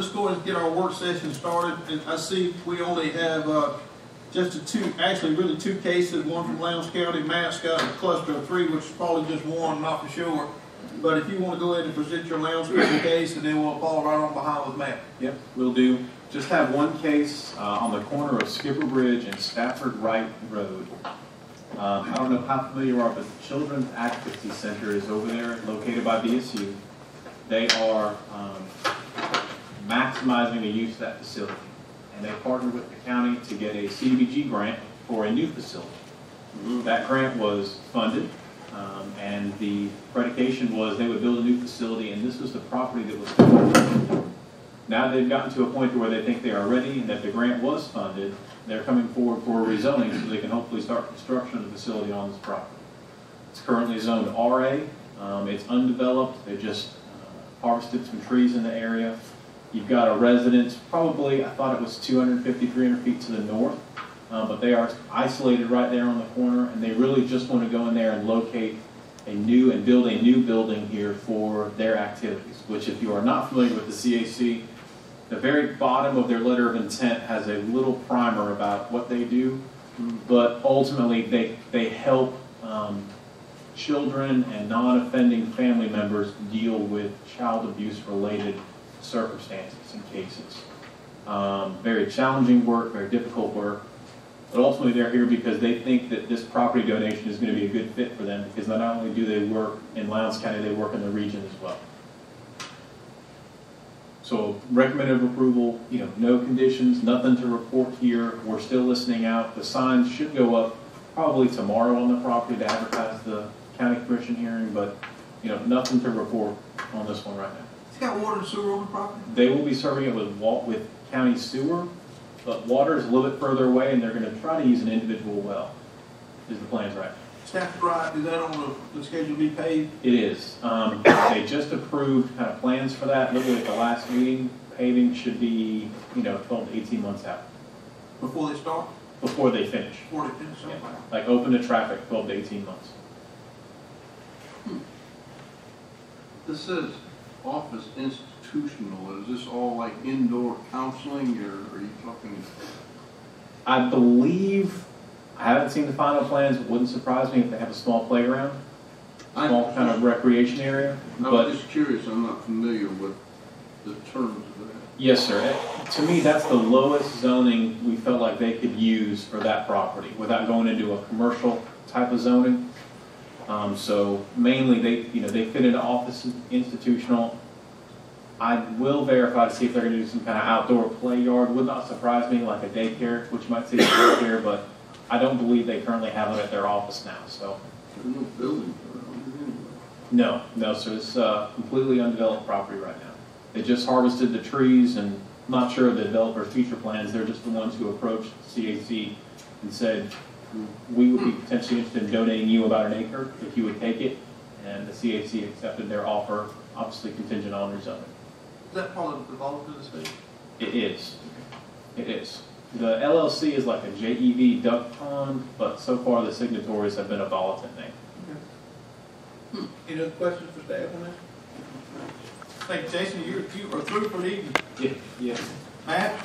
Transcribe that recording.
let's go ahead and get our work session started, and I see we only have, uh, just a two, actually really two cases, one from Lowndes County, Matt's got a cluster of three, which is probably just one, not for sure. But if you wanna go ahead and present your Lowndes County case, and then we'll follow right on behind with Matt. Yep, we'll do. Just have one case uh, on the corner of Skipper Bridge and Stafford Wright Road. Um, I don't know how familiar you are, but the Children's Advocacy Center is over there, located by VSU. They are um, maximizing the use of that facility. And they partnered with the county to get a CDBG grant for a new facility. That grant was funded, um, and the predication was they would build a new facility, and this was the property that was now they've gotten to a point where they think they are ready and that the grant was funded. They're coming forward for rezoning so they can hopefully start construction of the facility on this property. It's currently zoned RA. Um, it's undeveloped. They just uh, harvested some trees in the area. You've got a residence, probably, I thought it was 250, 300 feet to the north. Uh, but they are isolated right there on the corner and they really just want to go in there and locate a new and build a new building here for their activities, which if you are not familiar with the CAC, the very bottom of their letter of intent has a little primer about what they do, but ultimately they, they help um, children and non-offending family members deal with child abuse related circumstances and cases. Um, very challenging work, very difficult work, but ultimately they're here because they think that this property donation is going to be a good fit for them because not only do they work in Lowndes County, they work in the region as well. So recommended approval, you know, no conditions, nothing to report here. We're still listening out. The signs should go up probably tomorrow on the property to advertise the county commission hearing, but, you know, nothing to report on this one right now. Got water and sewer on the property? They will be serving it with wa, with county sewer, but water is a little bit further away and they're gonna try to use an individual well, is the plans right now. Staff Drive, is that on the, the schedule to be paid? It is. Um, they just approved kind of plans for that, literally at the last meeting. Paving should be, you know, twelve to eighteen months out, Before they start, before they finish. before they finish Yeah. something? Like open to traffic, twelve to eighteen months. This says office institutional, is this all like indoor counseling, or are you talking? I believe, I haven't seen the final plans, it wouldn't surprise me if they have a small playground, small kind of recreation area, I but was just curious, I'm not familiar with the terms of that. Yes, sir. It- To me, that's the lowest zoning we felt like they could use for that property without going into a commercial type of zoning. Um, so mainly they, you know, they fit into office institutional. I will verify to see if they're gonna do some kind of outdoor play yard. Would not surprise me, like a daycare, which you might see as daycare, but I don't believe they currently have it at their office now, so. There's no buildings around it anyway. No, no, sir, it's uh, completely undeveloped property right now. They just harvested the trees and not sure of the developer's future plans, they're just the ones who approached CAC and said, we would be potentially interested in donating you about an acre if you would take it, and the CAC accepted their offer, obviously contingent on rezoning. Is that part of the development of the state? It is, it is. The LLC is like a JEV duck pond, but so far the signatories have been a volatile name. Any other questions for staff on that? Thank you, Jason, you, you are through for the evening. Yeah, yeah. Matt?